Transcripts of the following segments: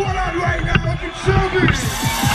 one on right now. Look show me.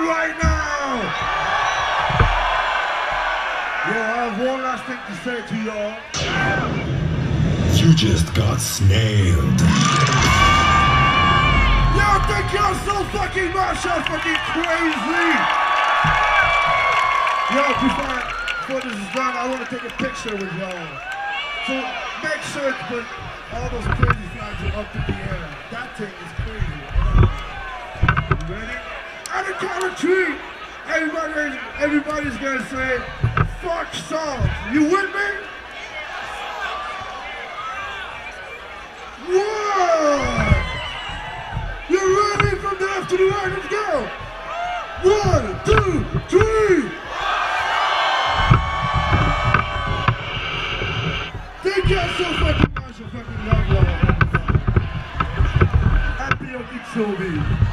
Right now. I have one last thing to say to y'all. You just got snailed. Yo, think y'all so fucking much. Y'all fucking crazy. Yo, before, before this is done, I want to take a picture with y'all. So make sure to put all those crazy flags up in the air. That thing is crazy. You ready? On count of three, everybody, everybody's gonna say, fuck songs. You with me? One. You ready from to the right? Let's go. One, two, three. Thank you so fucking much. I fucking love. Happy Okeechobee.